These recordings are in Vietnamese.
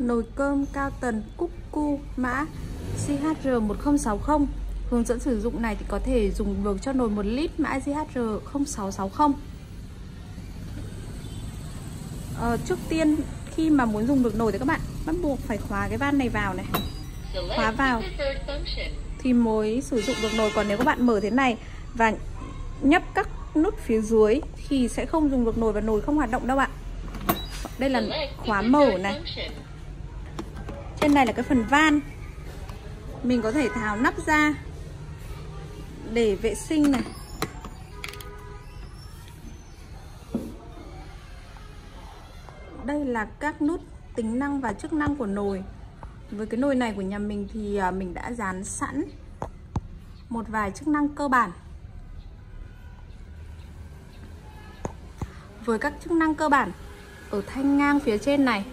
Nồi cơm cao tần Cuckoo mã CHR1060 Hướng dẫn sử dụng này thì có thể dùng được cho nồi 1 lít mã GHR0660 ờ, Trước tiên khi mà muốn dùng được nồi thì các bạn bắt buộc phải khóa cái van này vào này. Khóa vào. Thì mới sử dụng được nồi. Còn nếu các bạn mở thế này và nhấp các nút phía dưới thì sẽ không dùng được nồi và nồi không hoạt động đâu ạ. Đây là khóa mở này. Bên này là cái phần van. Mình có thể tháo nắp ra để vệ sinh này. Đây là các nút tính năng và chức năng của nồi. Với cái nồi này của nhà mình thì à, mình đã dán sẵn một vài chức năng cơ bản. Với các chức năng cơ bản, ở thanh ngang phía trên này,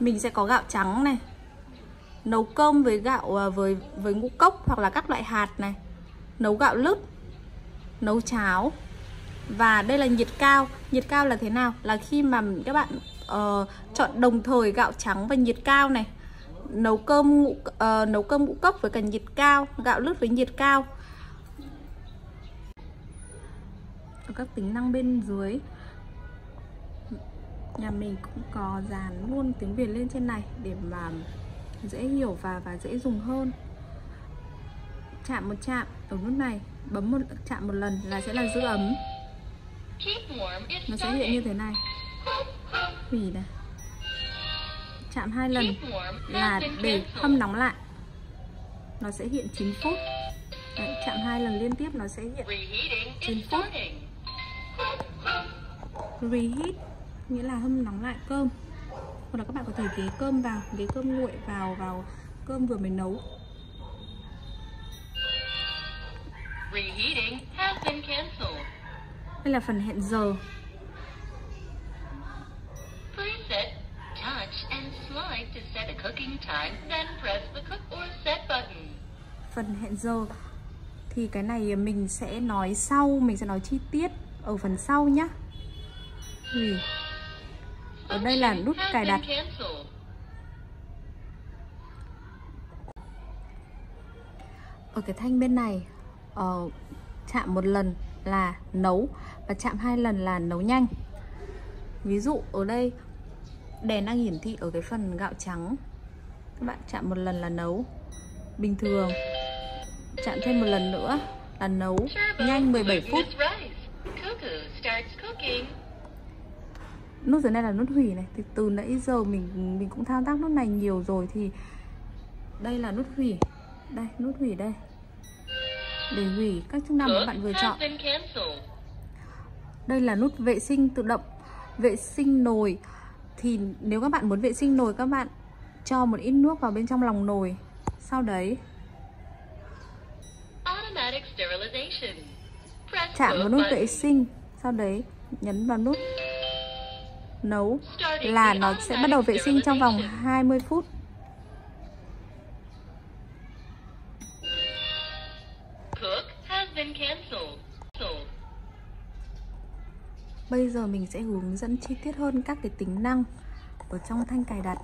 mình sẽ có gạo trắng này nấu cơm với gạo à, với với ngũ cốc hoặc là các loại hạt này. Nấu gạo lứt nấu cháo. Và đây là nhiệt cao. Nhiệt cao là thế nào? Là khi mà các bạn uh, chọn đồng thời gạo trắng và nhiệt cao này. Nấu cơm ngũ, uh, nấu cơm ngũ cốc với cả nhiệt cao gạo lứt với nhiệt cao. Ở các tính năng bên dưới. Nhà mình cũng có dàn luôn tiếng Việt lên trên này để mà dễ hiểu và và dễ dùng hơn. Chạm một chạm ở nút này bấm một chạm một lần là sẽ là giữ ấm. Nó sẽ hiện như thế này. Hủy này. Chạm hai lần là để hâm nóng lại. Nó sẽ hiện 9 phút. Đấy, chạm hai lần liên tiếp nó sẽ hiện 9 phút. reheat nghĩa là hâm nóng lại cơm hoặc là các bạn có thể ghé cơm vào ghé cơm nguội vào vào cơm vừa mới nấu. Đây là phần hẹn giờ. Phần hẹn giờ thì cái này mình sẽ nói sau, mình sẽ nói chi tiết ở phần sau nhá. Ui. Ở đây là nút cài đặt. Ở cái thanh bên này uh, chạm một lần là nấu và chạm hai lần là nấu nhanh. Ví dụ ở đây đèn đang hiển thị ở cái phần gạo trắng. Các bạn chạm một lần là nấu. Bình thường chạm thêm một lần nữa là nấu. Nhanh 17 phút nút dưới này là nút hủy này. Thì từ nãy giờ mình mình cũng thao tác nút này nhiều rồi thì đây là nút hủy. Đây nút hủy đây. Để hủy các chức năng mà bạn vừa chọn. Đây là nút vệ sinh tự động, vệ sinh nồi. Thì nếu các bạn muốn vệ sinh nồi các bạn cho một ít nước vào bên trong lòng nồi. Sau đấy chạm vào nút vệ sinh, sau đấy nhấn vào nút nấu là nó sẽ bắt đầu vệ sinh trong vòng 20 phút. Bây giờ mình sẽ hướng dẫn chi tiết hơn các cái tính năng ở trong thanh cài đặt.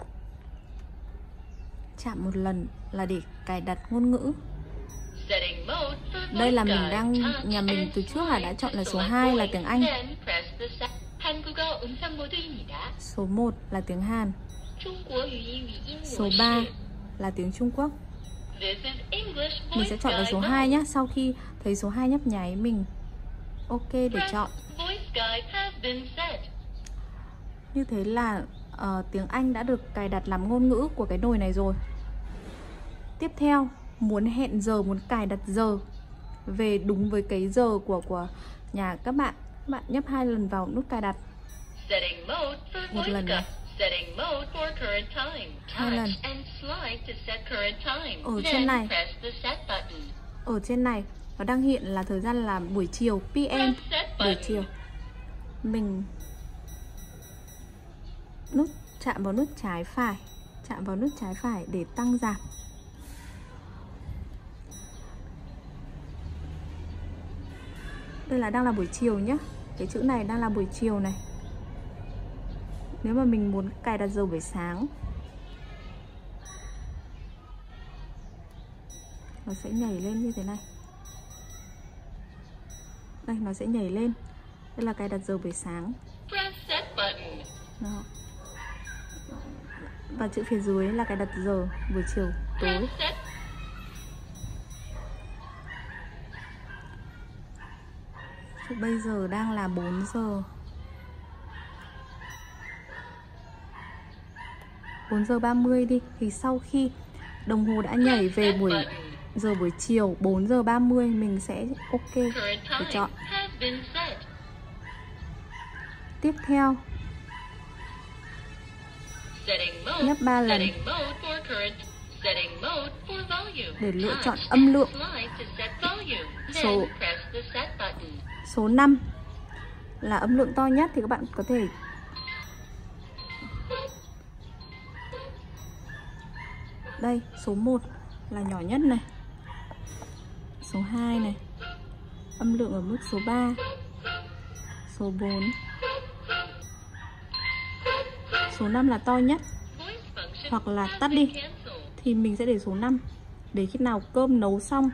Chạm một lần là để cài đặt ngôn ngữ. Đây là mình đang, nhà mình từ trước là đã chọn là số 2 là tiếng Anh Số 1 là tiếng Hàn. Số 3 là tiếng Trung Quốc. Mình sẽ chọn là số 2 nhé Sau khi thấy số 2 nhấp nháy mình. Ok để chọn. Như thế là uh, tiếng Anh đã được cài đặt làm ngôn ngữ của cái nồi này rồi. Tiếp theo muốn hẹn giờ muốn cài đặt giờ. Về đúng với cái giờ của của nhà các bạn. Các bạn nhấp hai lần vào nút cài đặt một lần này hai lần. ở trên này. ở trên này nó đang hiện là thời gian là buổi chiều PM buổi chiều. Mình nút chạm vào nút trái phải chạm vào nút trái phải để tăng giảm. Đây là đang là buổi chiều nhé cái chữ này đang là buổi chiều này nếu mà mình muốn cài đặt dầu buổi sáng nó sẽ nhảy lên như thế này. Đây nó sẽ nhảy lên. Đây là cài đặt giờ buổi sáng. Đó. và chữ phía dưới là cài đặt giờ buổi chiều tối. Bây giờ đang là 4 giờ. 4 giờ 30 đi. Thì sau khi đồng hồ đã nhảy về buổi giờ buổi chiều 4 giờ 30 mình sẽ ok để chọn. Tiếp theo. Nhấp 3 lần. Để lựa chọn âm lượng. Số. Số 5 là âm lượng to nhất thì các bạn có thể đây số 1 là nhỏ nhất này. Số 2 này. Âm lượng ở mức số 3 số 4 số 5 là to nhất. Hoặc là tắt đi. Thì mình sẽ để số 5 để khi nào cơm nấu xong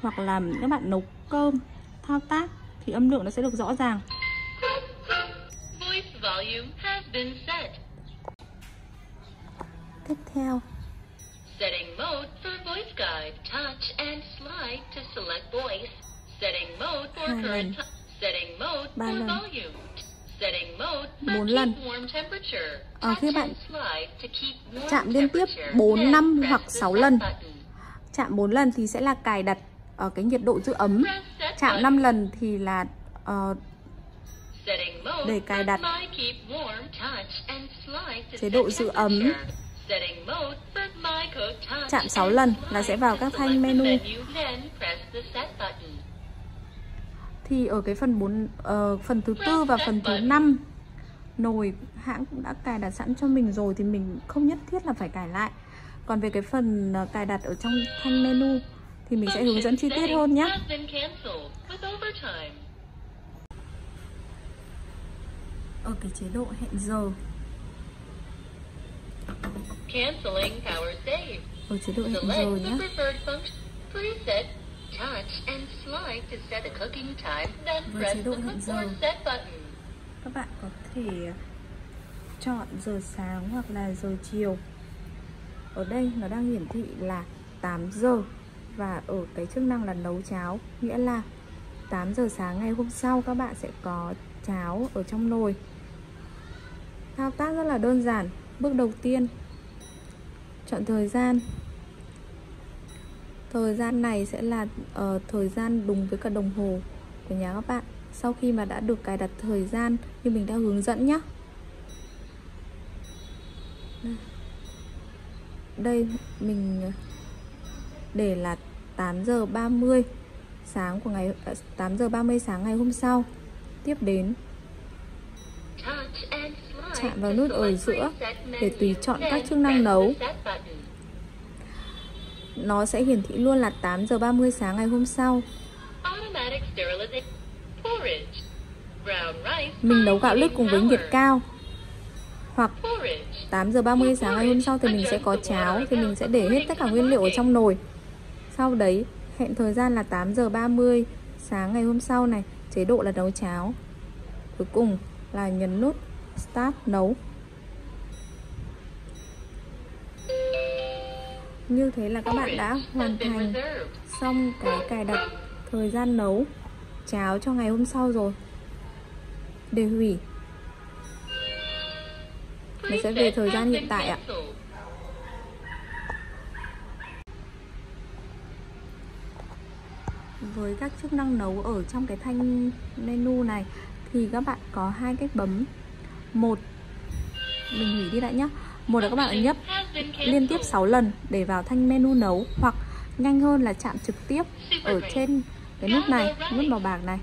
hoặc là các bạn nấu cơm thao tác thì âm lượng nó sẽ được rõ ràng. Tiếp theo Setting mode for voice guide. Touch and slide to select voice. Setting mode for current Setting mode for volume. Setting mode for lần. warm temperature. Ờ, khi bạn chạm liên tiếp 4, 5 hoặc 6 lần Chạm 4 lần thì sẽ là cài đặt ở cái nhiệt độ giữ ấm Chạm 5 lần thì là uh, để cài đặt chế độ giữ ấm Chạm 6 lần là sẽ vào các thanh menu. Thì ở cái phần 4 uh, ờ, phần thứ tư và phần thứ năm nồi hãng cũng đã cài đặt sẵn cho mình rồi thì mình không nhất thiết là phải cài lại. Còn về cái phần ờ, cài đặt ở trong thanh menu thì mình sẽ hướng dẫn chi tiết hơn nhé ở cái chế độ hẹn giờ Canceling power save. Ở chế độ hẹn giờ nhé. Preset touch and slide to set a cooking time, then press the before set button. Các bạn có thể chọn giờ sáng hoặc là giờ chiều. Ở đây nó đang hiển thị là 8 giờ và ở cái chức năng là nấu cháo, nghĩa là 8 giờ sáng ngày hôm sau các bạn sẽ có cháo ở trong nồi. Thao tác rất là đơn giản. Bước đầu tiên. Chọn thời gian. Thời gian này sẽ là uh, thời gian đúng với cả đồng hồ của nhà các bạn. Sau khi mà đã được cài đặt thời gian như mình đã hướng dẫn nhé đây mình ờ, để là 8 giờ 30 sáng của ngày ờ, 8 giờ 30 sáng ngày hôm sau. Tiếp đến chạm vào nút ở giữa để tùy chọn các chức năng nấu. Nó sẽ hiển thị luôn là 8 giờ 30 sáng ngày hôm sau. Mình nấu gạo lứt cùng với nhiệt cao. Hoặc 8 giờ 30 sáng ngày hôm sau thì mình sẽ có cháo thì mình sẽ để hết tất cả nguyên liệu ở trong nồi. Sau đấy hẹn thời gian là 8 giờ 30 sáng ngày hôm sau này, chế độ là nấu cháo. Cuối cùng là nhấn nút Start nấu. Như thế là các bạn đã hoàn thành xong cái cài đặt thời gian nấu cháo cho ngày hôm sau rồi. Để hủy. Nó sẽ về thời gian hiện tại ạ. Với các chức năng nấu ở trong cái thanh menu này Thì các bạn có hai cách bấm một. Mình hủy đi lại nhá. Một là các bạn nhấp. Liên tiếp 6 lần để vào thanh menu nấu hoặc nhanh hơn là chạm trực tiếp ở trên cái nút này, nút màu bạc này.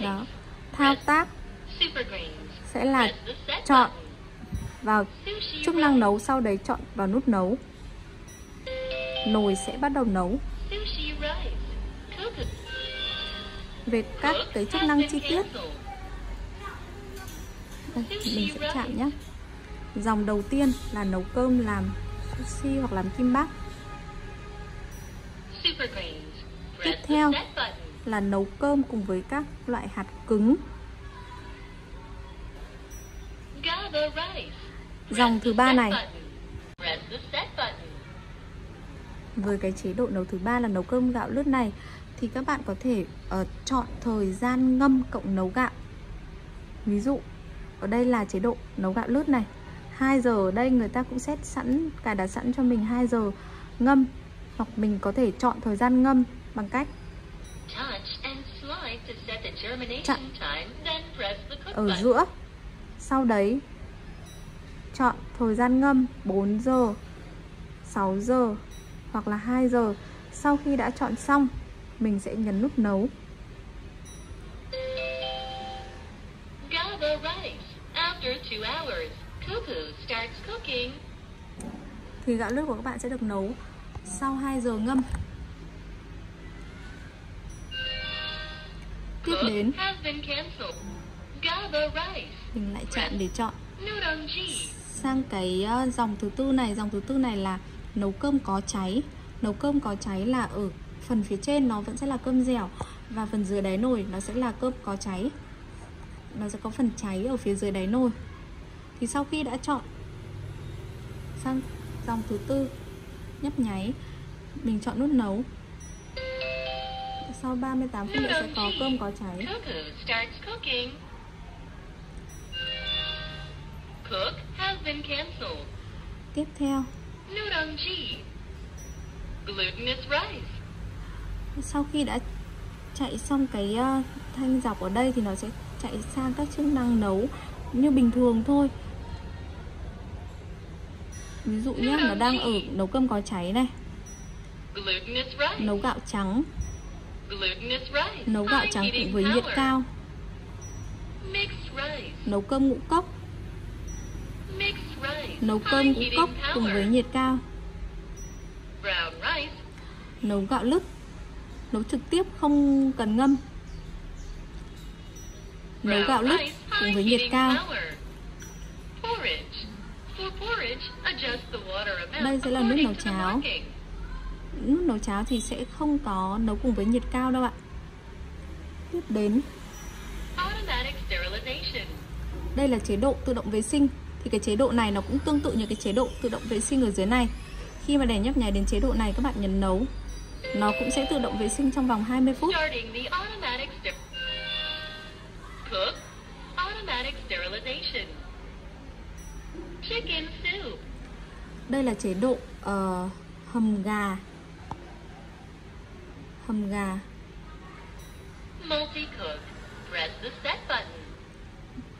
Đó. Thao tác sẽ là chọn vào chức năng nấu, sau đấy chọn vào nút nấu. Nồi sẽ bắt đầu nấu. Về các cái chức năng chi tiết. Đây, mình sẽ chạm nhé dòng đầu tiên là nấu cơm làm sushi hoặc làm kim bắp. Tiếp theo là nấu cơm cùng với các loại hạt cứng. Dòng thứ ba này. với cái chế độ nấu thứ ba là nấu cơm gạo lứt này thì các bạn có thể uh, chọn thời gian ngâm cộng nấu gạo. Ví dụ ở đây là chế độ nấu gạo lứt này. 2 giờ ở đây người ta cũng set sẵn cài đặt sẵn cho mình 2 giờ ngâm. Hoặc mình có thể chọn thời gian ngâm bằng cách Chặn. ở giữa. Sau đấy chọn thời gian ngâm 4 giờ 6 giờ hoặc là 2 giờ. Sau khi đã chọn xong mình sẽ nhấn nút nấu. Thì gạo lứt của các bạn sẽ được nấu sau 2 giờ ngâm. Tiếp đến. mình lại chạm để chọn. Sang cái ờ, dòng thứ tư này. Dòng thứ tư này là nấu cơm có cháy. Nấu cơm có cháy là ở phần phía trên nó vẫn sẽ là cơm dẻo và phần dưới đáy nồi nó sẽ là cơm có cháy. Nó sẽ có phần cháy ở phía dưới đáy nồi. Thì sau khi đã chọn sang dòng thứ tư nhấp nháy mình chọn nút nấu. Sau 38 phút nữa sẽ có cơm có cháy. Tiếp theo. Nudongji. Glutinous rice. Sau khi đã chạy xong cái ờ, thanh dọc ở đây thì nó sẽ chạy sang các chức năng nấu như bình thường thôi. Ví dụ nhé nó đang ở nấu cơm có cháy này. Nấu gạo trắng. Nấu gạo trắng cùng với nhiệt cao. Nấu cơm ngũ cốc. Nấu cơm ngũ cốc cùng với nhiệt cao. Nấu gạo lứt nấu trực tiếp không cần ngâm. Nấu gạo lứt cùng với nhiệt cao. Đây sẽ là nước nấu cháo. nước nấu cháo thì sẽ không có nấu cùng với nhiệt cao đâu ạ. Tiếp đến. Đây là chế độ tự động vệ sinh. Thì cái chế độ này nó cũng tương tự như cái chế độ tự động vệ sinh ở dưới này. Khi mà để nhấp nháy đến chế độ này, các bạn nhấn nấu nó cũng sẽ tự động vệ sinh trong vòng 20 phút. Đây là chế độ ờ, hầm gà. Hầm gà.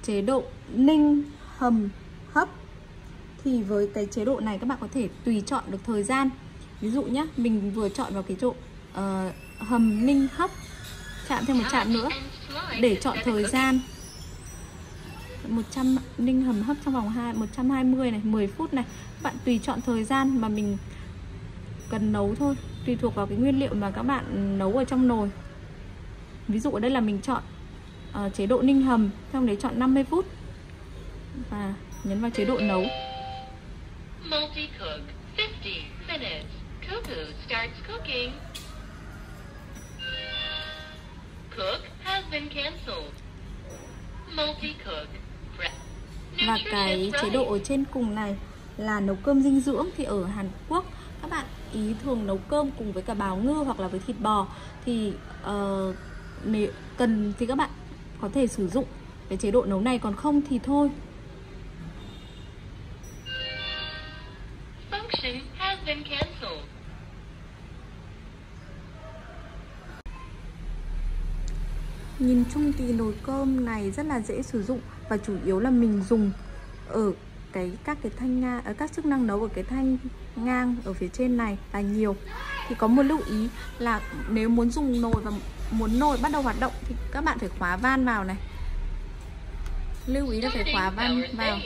Chế độ ninh hầm hấp. Thì với cái chế độ này các bạn có thể tùy chọn được thời gian ví dụ nhé mình vừa chọn vào cái chỗ ờ, hầm ninh hấp chạm thêm một chạm nữa để chọn thời gian 100 ninh hầm hấp trong vòng 2 120 này, 10 phút này. Các bạn tùy chọn thời gian mà mình cần nấu thôi, tùy thuộc vào cái nguyên liệu mà các bạn nấu ở trong nồi. Ví dụ ở đây là mình chọn ờ, chế độ ninh hầm, trong đấy chọn 50 phút. Và nhấn vào chế độ nấu. Multi-cook. 50 minutes. Cuckoo starts cooking. Cook has been canceled. Multi-cook. Và cái chế độ ở trên cùng này là nấu cơm dinh dưỡng thì ở Hàn Quốc các bạn ý thường nấu cơm cùng với cả bào ngư hoặc là với thịt bò thì ờ, nếu cần thì các bạn có thể sử dụng cái chế độ nấu này còn không thì thôi Function has been canceled. Nhìn chung thì nồi cơm này rất là dễ sử dụng và chủ yếu là mình dùng ở cái các cái thanh ngang ở các chức năng nấu ở cái thanh ngang ở phía trên này là nhiều. Thì có một lưu ý là nếu muốn dùng nồi và muốn nồi bắt đầu hoạt động thì các bạn phải khóa van vào này. Lưu ý là phải khóa van vào.